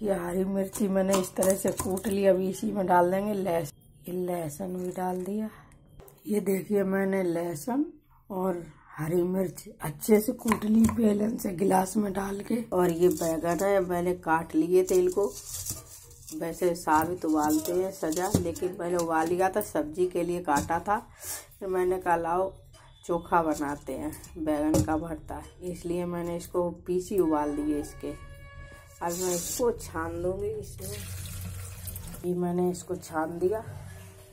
ये हरी मिर्ची मैंने इस तरह से कूट ली, अभी इसी में डाल देंगे लहसुन ये लहसुन भी डाल दिया। ये देखिए मैंने लहसुन और हरी मिर्च अच्छे से कूट ली, बेलन से गिलास में डाल के। और ये बैगन है, मैंने काट लिए तेल को वैसे साबित उबालते हैं सजा, लेकिन मैंने उबाल लिया था, सब्ज़ी के लिए काटा था। फिर मैंने कहा, लाओ, चोखा बनाते हैं, बैगन का भरता इसलिए मैंने इसको पीसी उबाल दिए इसके। अब मैं इसको छान दूँगी इसमें ये मैंने इसको छान दिया,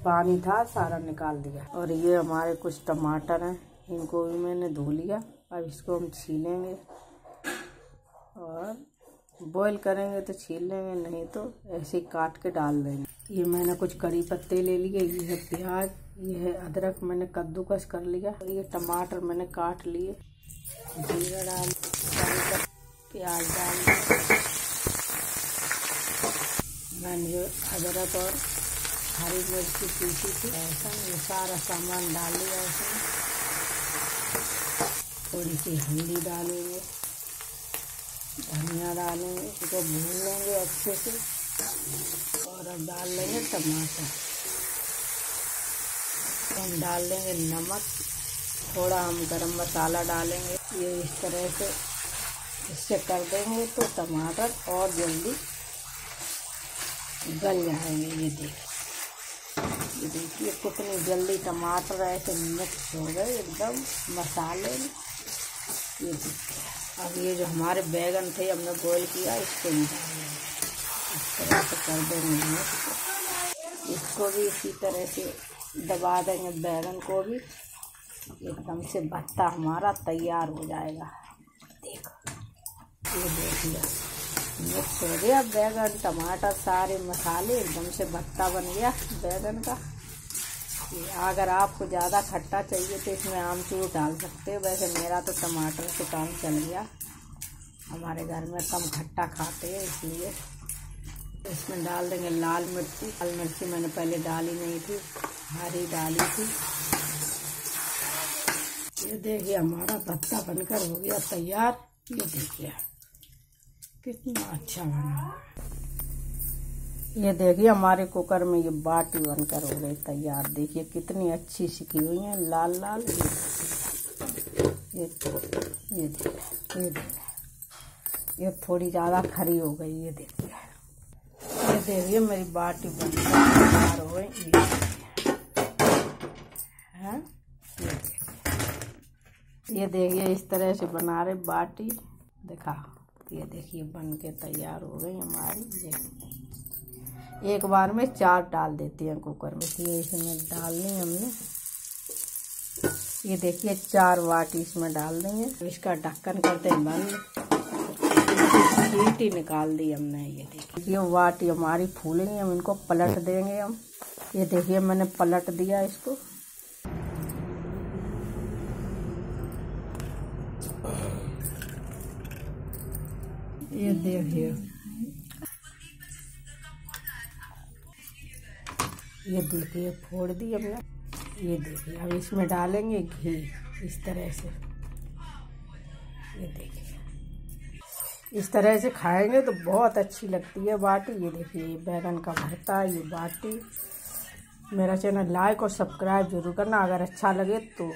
पानी था, सारा निकाल दिया। और ये हमारे कुछ टमाटर हैं, इनको भी मैंने धो लिया। अब इसको हम छीलेंगे। और बॉईल करेंगे तो छील लेंगे नहीं तो ऐसे काट के डाल देंगे। ये मैंने कुछ कड़ी पत्ते ले लिए, ये है प्याज, ये है अदरक, मैंने कद्दूकस कर लिया। और ये टमाटर मैंने काट लिए। जीरा डाल, प्याज डाल मैंने अदरक और हरी मिर्च की पीसी थी, ऐसा ये सारा सामान डाल लिया ऐसा। थोड़ी सी हल्दी डालेंगे, धनिया डालेंगे इसको भून लेंगे अच्छे से, और अब डाल लेंगे टमाटर। हम डाल देंगे नमक, थोड़ा हम गरम मसाला डालेंगे। ये इस तरह से इससे कर देंगे तो टमाटर और जल्दी गल जाएँगे ये देखिए ये देखिए कितनी जल्दी टमाटर ऐसे मिक्स हो गए एकदम, मसाले। ये अब ये जो हमारे बैगन थे, हमने बॉईल किया, इसको इस तरह से कर देंगे इसको भी इसी तरह से दबा देंगे बैगन को भी। एकदम से भत्ता हमारा तैयार हो जाएगा। देखो, ये देख लिया। मिक्स हो गया बैगन, टमाटर सारे मसाले एकदम से भत्ता बन गया बैगन का। अगर आपको ज़्यादा खट्टा चाहिए तो इसमें आमचूर डाल सकते हो। वैसे मेरा तो टमाटर से काम चल गया। हमारे घर में कम खट्टा खाते हैं, इसलिए इसमें डाल देंगे लाल मिर्ची। लाल मिर्ची मैंने पहले डाली नहीं थी, हरी डाली थी। ये देखिए हमारा भत्ता बनकर हो गया तैयार। ये देखिए कितना अच्छा बना। ये देखिए, हमारे कुकर में ये बाटी बनकर हो गई तैयार। देखिए, कितनी अच्छी सिकी हुई है, लाल लाल। ये ये देखिए ये देखिए। ये थोड़ी ज़्यादा खरी हो गई, ये देखिए। ये देखिए, मेरी बाटी बनकर तैयार हो गई। है ये देखिए, इस तरह से बना रहे बाटी। देखा। ये देखिए, बन के तैयार हो गई हमारी। एक बार में चार डाल देते हैं कुकर में। ये इसमें डालनी हमने। ये देखिए, चार वाटी इसमें डाल देंगे। इसका ढक्कन करते हैं बंद। सीटी निकाल दी हमने ये देखिए। ये वाटी हमारी फूलेंगी, हम इनको पलट देंगे हम। ये देखिए, मैंने पलट दिया इसको। ये देखिए ये देखिए फोड़ दी हमने। ये देखिए, अब इसमें डालेंगे घी, इस तरह से। ये देखिए। इस तरह से खाएँगे तो बहुत अच्छी लगती है बाटी। ये देखिए बैगन का भरता, ये बाटी। मेरा चैनल लाइक और सब्सक्राइब ज़रूर करना, अगर अच्छा लगे तो।